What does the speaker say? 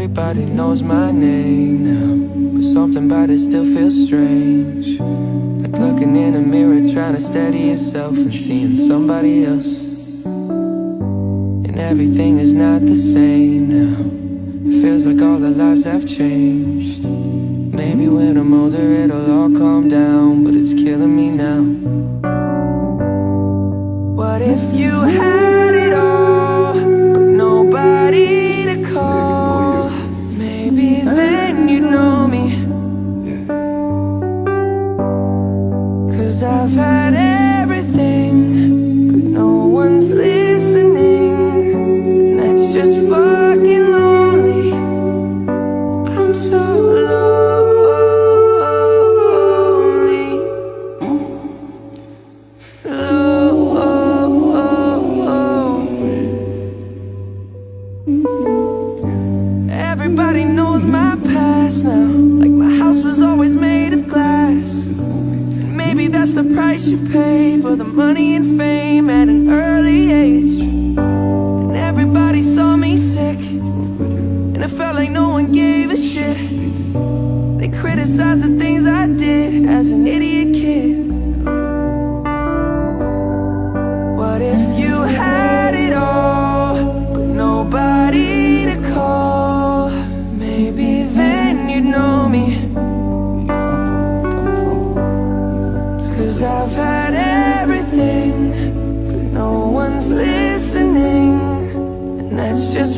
Everybody knows my name now But something about it still feels strange. Like looking in a mirror trying to steady yourself And seeing somebody else. And everything is not the same now. It feels like all our lives have changed. Maybe when I'm older it'll all calm down But it's killing me now. What if you had now. Like my house was always made of glass. And maybe that's the price you pay For the money and fame at an early age. And everybody saw me sick. And it felt like no one gave a shit. They criticized the things I did As an idiot